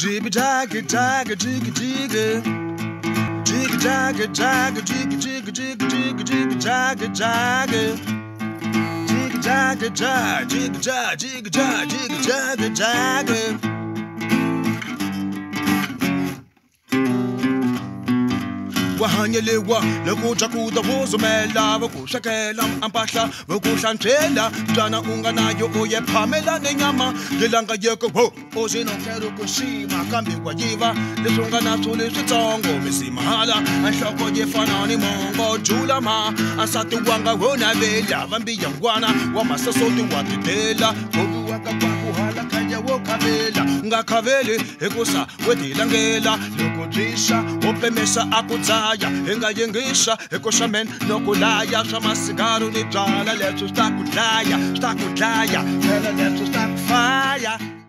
Jiggy jaggy jaggy jiggy jiggy. Jiggy jaggy jaggy jiggy jiggy jiggy jiggy jiggy jaggy jaggy. Jiggy jaggy jaggy jiggy jaggy jiggy jaggy jiggy jaggy jaggy. Wahanyeliwa lokujakuda kuzumela vokushekela ampahla vokuhlanjela mntwana unganayo uyephamela nenyama lilanga yeko wo uzinokela ukushima kambi kwayiva leswi nga natswo leswitsongo misimahala anhloko yifanani mongo. Julama ansati wanga wonavela vambiyangwana wa masasoti wa titela voviwaka kwakuhala khanya wo khavela nga khaveli hikusa wetilangela loko twisha wo pemesa aku dzaya hi nga yingisha hi ku swa men nokulaya swa masigaro ni byala leswi swi ta ku dlaya swi ta ku dlaya phela leswi swi ta ku faya